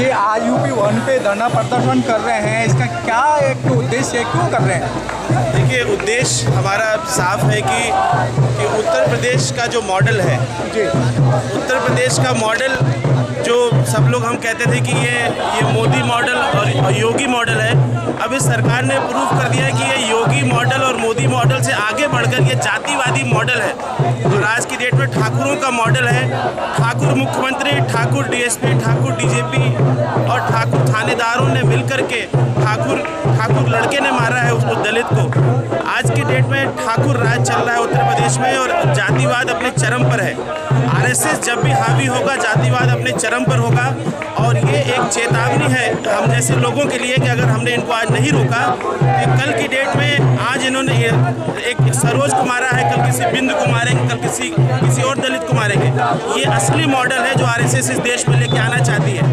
ये आज UP one पे धरना प्रदर्शन कर रहे हैं। इसका क्या एक उद्देश्य है? क्यों कर रहे हैं? देखिए उद्देश्य हमारा साफ़ है कि कि उत्तर प्रदेश का जो मॉडल है जी। उत्तर प्रदेश का मॉडल जो सब लोग हम कहते थे कि ये ये मोदी मॉडल और योगी मॉडल है अब इस सरकार ने प्रूव कर दिया कि ये योगी मॉडल मॉडल से आगे बढ़कर ये जातिवादी मॉडल है। और आज की डेट में ठाकुरों का मॉडल है। ठाकुर मुख्यमंत्री, ठाकुर डीएसपी ठाकुर डीजीपी और ठाकुर थानेदारों ने मिलकर के ठाकुर ठाकुर लड़के ने मारा है उसको दलित को। आज की डेट में ठाकुर राज चल रहा है उत्तर प्रदेश में और जातिवाद अपने चरम पर है। आरएसएस जब भी हावी होगा, जातिवाद अपने चरम पर होगा और ये एक चेतावनी है हम जैसे लोगों के लिए कि अगर हमने इनको आज नहीं रोका तो कल की डेट में आज एक सरोज को मारा है, कल किसी बिंदु को मारेंगे, कल किसी किसी और दलित को मारेंगे। ये असली मॉडल है जो आरएसएस इस देश में लेके आना चाहती है।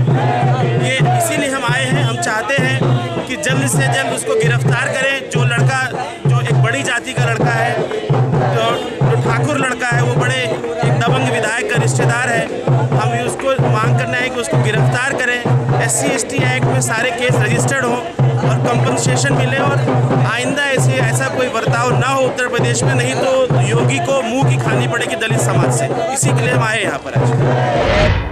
ये इसीलिए हम आए हैं, हम चाहते हैं कि जल्द से जल्द उसको गिरफ़्तार करें। जो लड़का, जो एक बड़ी जाति का लड़का है, जो ठाकुर लड़का है, वो बड़े एक दबंग विधायक का रिश्तेदार है। हम उसको मांग करना है कि उसको गिरफ़्तार करें। एस सी एक्ट में सारे केस रजिस्टर्ड हों। और कंपनसेशन मिले और आइंदा ऐसे, ऐसा कोई बर्ताव ना हो उत्तर प्रदेश में, नहीं तो योगी को मुँह की खानी पड़ेगी दलित समाज से। इसी के लिए हम आए यहाँ पर आज।